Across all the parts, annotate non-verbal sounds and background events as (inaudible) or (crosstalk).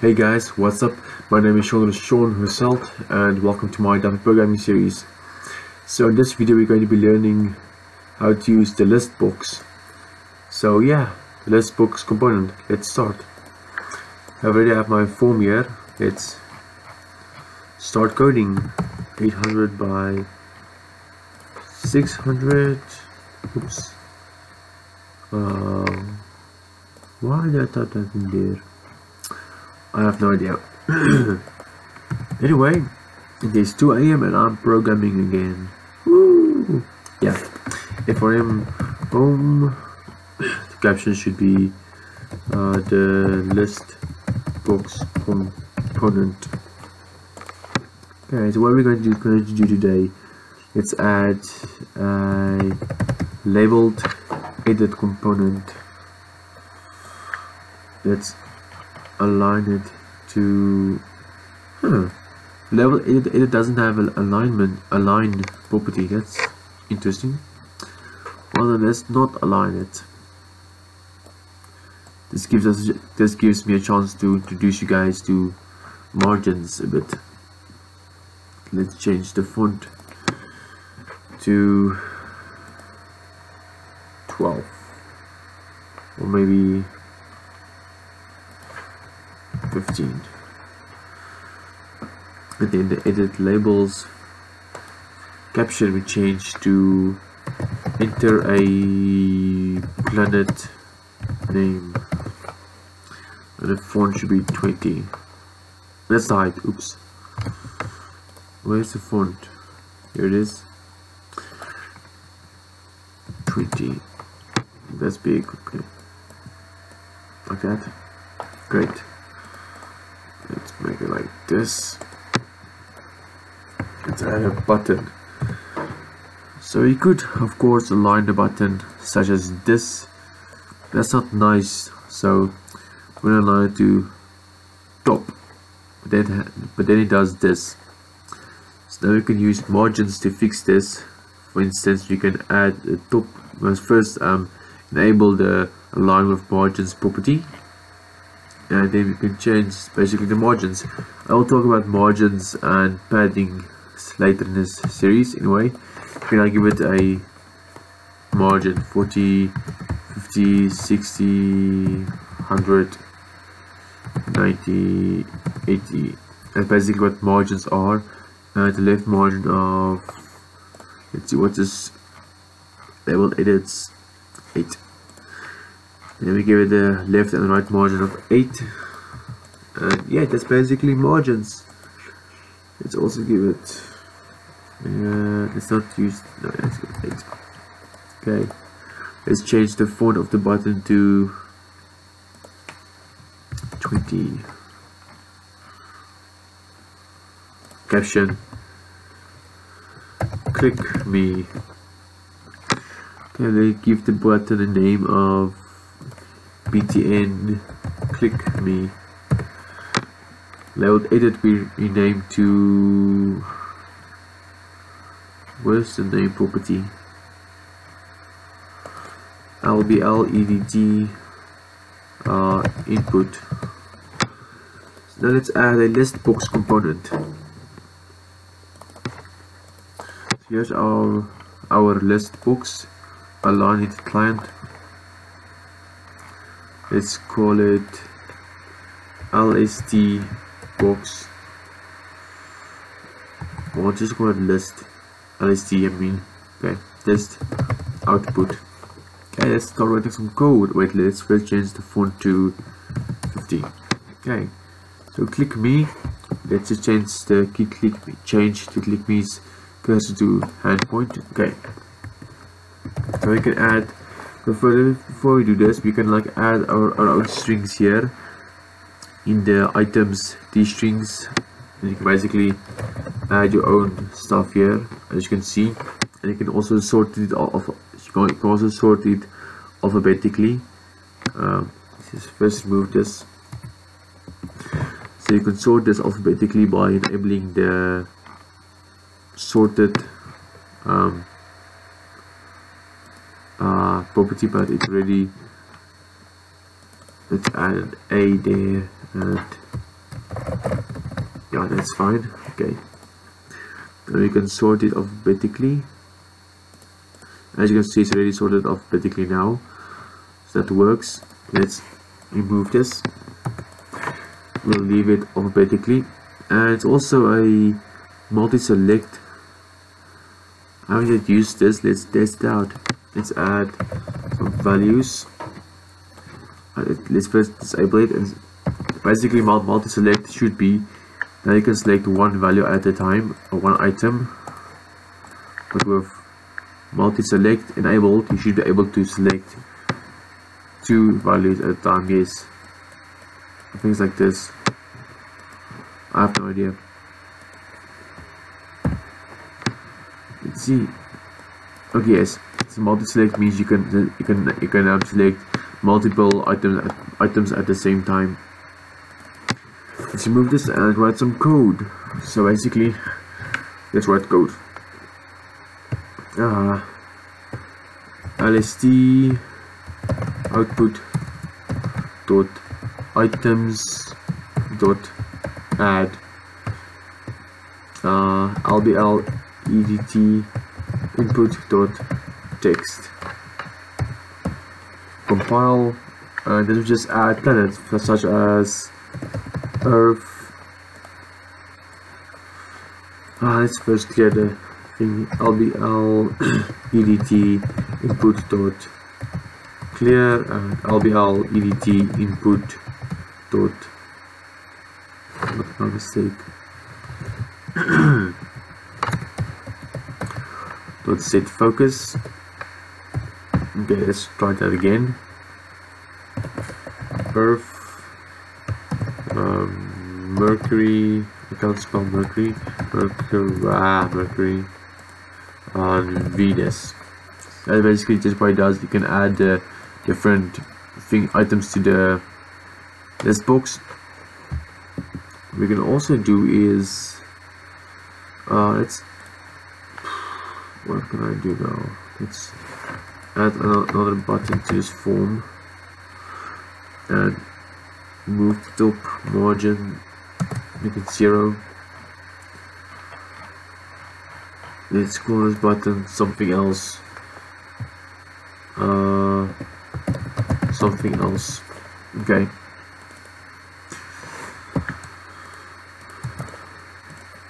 Hey guys, what's up? My name is Sean Shaun Roselt and welcome to my Delphi programming series. So in this video we're going to be learning how to use the list box. So yeah, the list box component. Let's start. I already have my form here. Let's start coding. 800 by 600. Oops. Um, why did I type that in there? I have no idea. (clears throat) anyway, it is 2 a.m. and I'm programming again. Woo! Yeah, if I am home, the caption should be uh, the list box component. Okay, so what we're going to do, going to do today, let's add a labeled edit component. Let's align hmm, it to huh. level it, edit doesn't have an alignment align property. That's interesting. Well let's not align it this gives us this gives me a chance to introduce you guys to margins a bit. Let's change the font to 12 or maybe 15 and then the edit labels caption we change to enter a planet name. And the font should be 20 that's the height oops. Where's the font? Here it is. 20 that's big okay. Like that. Great let's make it like this. Let's add a button. So you could of course align the button such as this. That's not nice. So we're gonna align it to top but then, but then it does this. So now we can use margins to fix this. For instance we can add a top first um, enable the align with margins property Uh, and then we can change basically the margins I will talk about margins and padding later in this series anyway. Can I give it a margin 40 50 60 100 90 80 that's basically what margins are. And the left margin of let's see what this label edits 8 then we give it the left and right margin of 8 and yeah that's basically margins. Let's also give it uh, let's not use no give it 8 okay. Let's change the font of the button to 20 caption. Click me. Okay they give the button a name of btn click me. Labeled edit we rename to where's the name property. Lbledg uh, input. So now let's add a list box component. So here's our our list box. Align it client let's call it lst box. Or just call it list. Lst I mean okay list output. Okay let's start writing some code. Wait let's first change the font to 15 okay so click me. Let's just change the key click me change to click me's cursor to hand point okay. So we can add before, before we do this we can like add our, our own strings here. In the items these strings and you can basically add your own stuff here as you can see. And you can also sort it off you can also sort it alphabetically. Um, let's first remove this. So you can sort this alphabetically by enabling the sorted um, uh, property but it's already let's add an A there and yeah that's fine. Okay. Now you can sort it alphabetically. As you can see it's already sorted alphabetically now. So that works let's remove this. We'll leave it alphabetically. And it's also a multi-select. I haven't used this. Let's test out let's add some values. Uh, let's first disable it and basically multi-select should be that you can select one value at a time or one item. But with multi-select enabled you should be able to select two values at a time yes. Things like this. I have no idea. Let's see. Okay yes multi-select means you can you can you can um, select multiple items items at the same time. Let's remove this and write some code. So basically let's write code. Uh, lst output dot items dot add. Uh, lbl edt input dot text. Compile and this will just add planets such as earth. Uh, let's first clear the thing. Lbl edt (clears throat) input dot. Clear and lbl edt input dot. My mistake. (clears throat) Dot set focus okay let's try that again. Earth um, mercury I can't spell mercury. Mercury ah, mercury. On venus. That basically just what it does you can add uh, different thing items to the list box. We can also do is uh, let's what can I do now? Let's add another button to this form. And move the top margin make it zero. Let's call this button something else. Uh, something else. Okay.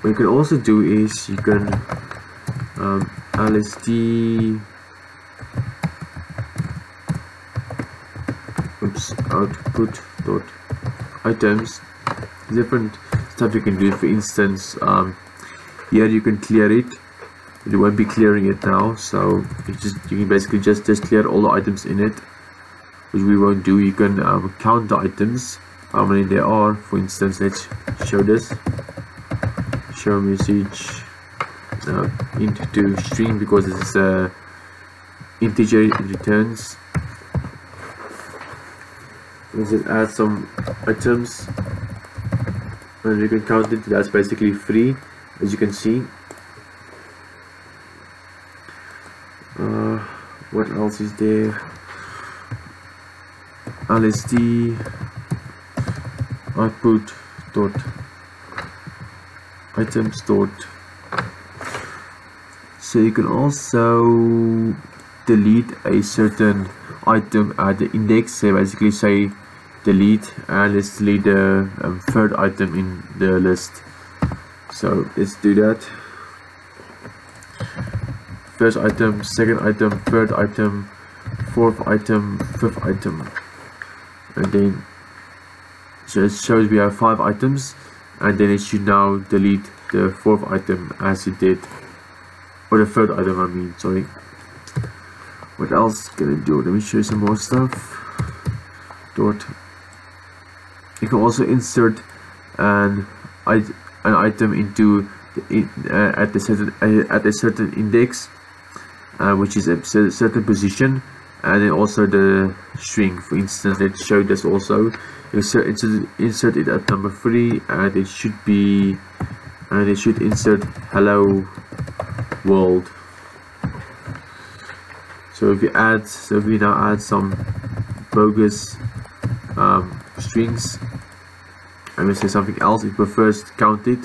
What you can also do is you can um, lst oops output dot items. Different stuff you can do. For instance um, here you can clear it. You won't be clearing it now so you just you can basically just just clear all the items in it which we won't do. You can um, count the items how many there are. For instance let's show this. Show message uh, into string because this is a integer it returns let's just add some items? And you can count it that's basically free as you can see. Uh, what else is there? Lst output dot items dot. So you can also delete a certain item at the index so basically say delete and let's delete the um, third item in the list. So let's do that. First item second item third item fourth item fifth item. And then so it shows we have five items and then it should now delete the fourth item as it did or the third item I mean sorry. What else can I do? Let me show you some more stuff. Dot you can also insert an, an item into the, uh, at a certain uh, at a certain index uh, which is a certain position and then also the string. For instance it showed us also. Insert, insert it at number three and it should be and it should insert hello world. So if you add so if we now add some bogus um, strings I will say something else. It will first count it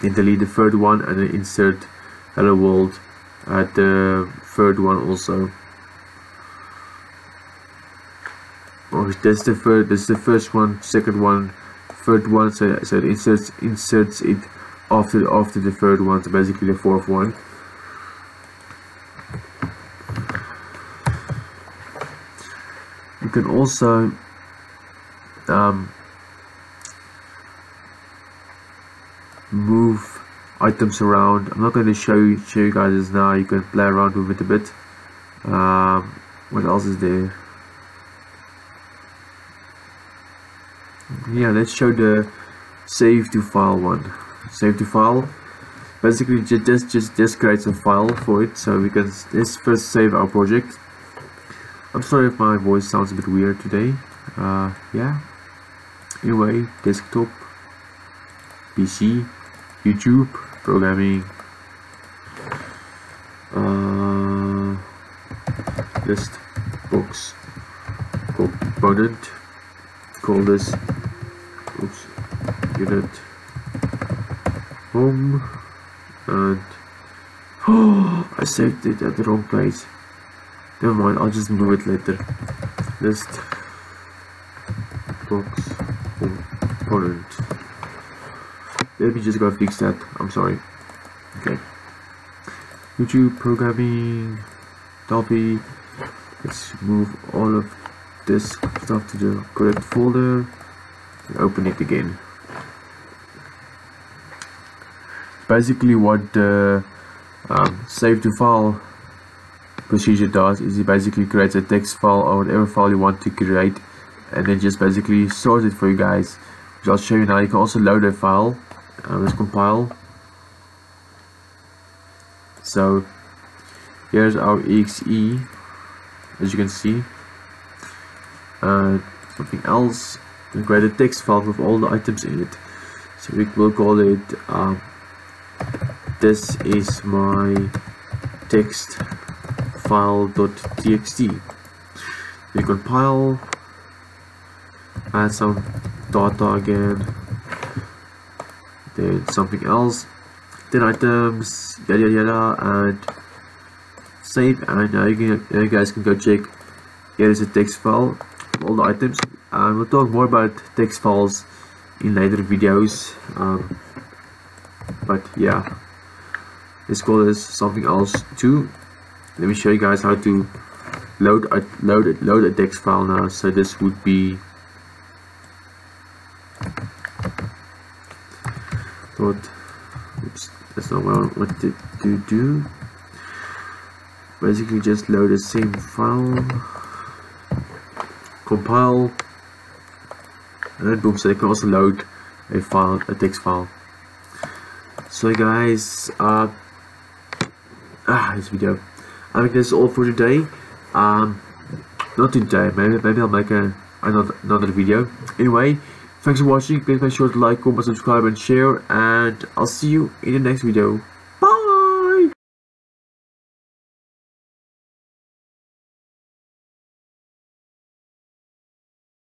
then delete the third one and then insert hello world at the third one also. Or that's the third that's the first one second one third one so, so it inserts inserts it after after the third one so basically the fourth one. You can also um, move items around. I'm not going to show you, show you guys this now. You can play around with it a bit. Um, what else is there? Yeah let's show the save to file one. Save to file. Basically just just just creates a file for it so we can let's first save our project. I'm sorry if my voice sounds a bit weird today. Uh, yeah. Anyway desktop PC YouTube programming. Uh, list box component call this oops unit home and oh (gasps) I saved it at the wrong place. Never mind I'll just move it later. List box component let me just go fix that. I'm sorry. Okay. YouTube programming Delphi let's move all of this stuff to the correct folder and open it again. Basically what the um, save to file procedure does is it basically creates a text file or whatever file you want to create and then just basically stores it for you guys. I'll show you now. You can also load a file uh, let's compile. So here's our exe as you can see. Uh, something else. And create a text file with all the items in it. So we will call it um, this is my text file.txt we compile. Add some data again something else. Then items yada yada and save. And now you, can, you guys can go check here is a text file all the items. And we'll talk more about text files in later videos. Um, but yeah let's call this something else too. Let me show you guys how to load a load it load a text file now. So this would be dot oops that's not what I want to do. Basically just load the same file. Compile. And then boom so you can also load a file a text file. So guys uh ah this video. I think that's all for today. Um not today. Maybe maybe I'll make a another another video. Anyway thanks for watching please make sure to like comment subscribe and share and I'll see you in the next video